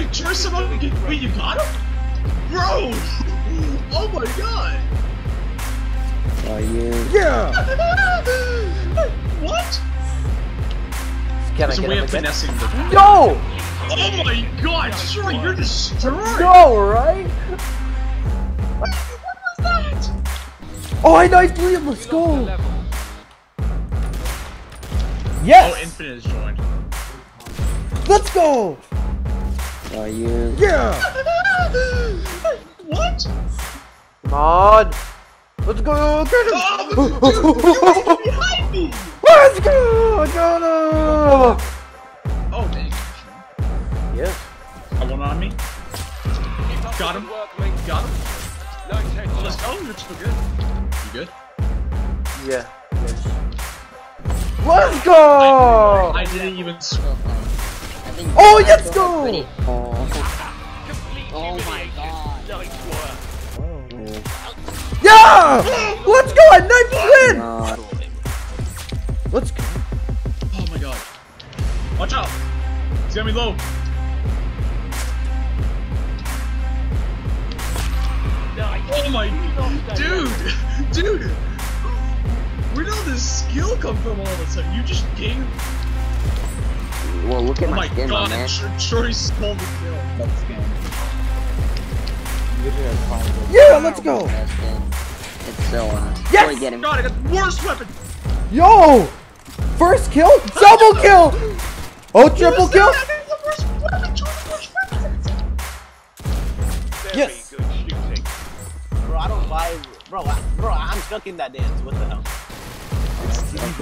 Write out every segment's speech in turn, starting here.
first time I get, wait, you got him? Bro! Oh my god! Are you? Yeah! what? Can I There's a way of finessing the. No! Oh my god, sure, you're destroyed! No, right? What was that? Oh, I knifed Liam. Let's go. Yes. Oh, Infinite is joined. Let's go. Are you? Yeah. what? Come on! Let's go! Get him! Oh, dude, you're behind me! Let's go. I got him. Oh, dang. Yes. I one on me. Got him. Got him. Oh, let's go. You're still good. You good? Yeah. Yes. Let's go. I didn't even. s- Oh, let's go. Yeah. Let's go. I knifed Lynn. God. Let's go. Oh my god. Watch out. He's got me low. Oh my. God! Dude! Dude! Where did all this skill come from all of a sudden? You just gained. Well, look at Oh my my skin, my god, man. Sh- Shorty stole the kill. Yeah. Let's go. That skin. It's so on. Yes! Boy, get him. God, I got worst weapon! Yo. First kill. Double kill. Oh, triple kill. was that? I got the worst weapon! Jordan, the worst weapon! Yes. Bro, I don't buy. Bro, I, bro, I'm stuck in that dance. What the hell?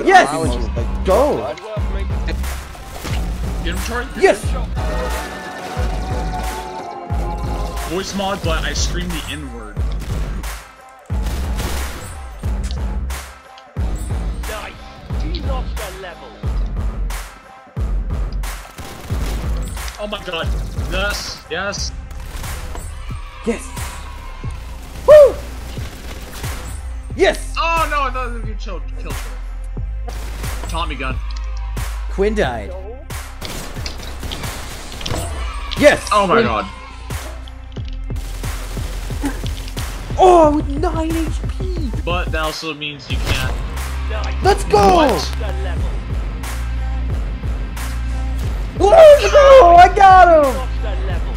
Yes. Why would you- Go. Get him, Troy. Yes. Voice mod, but I screamed the N word. Lost a level. Oh my god. Yes, yes. Yes. Woo. Yes. Oh no, I thought you killed, killed Troy. Tommy gun. Quinn died. Yes. Oh my god. Oh, with 9 HP. But that also means you can't. Let's go. What? Lost a level. Let's go. I got him. Lost a level.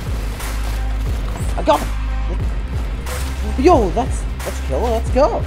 I got him. Yo, let's let's kill. Let's go.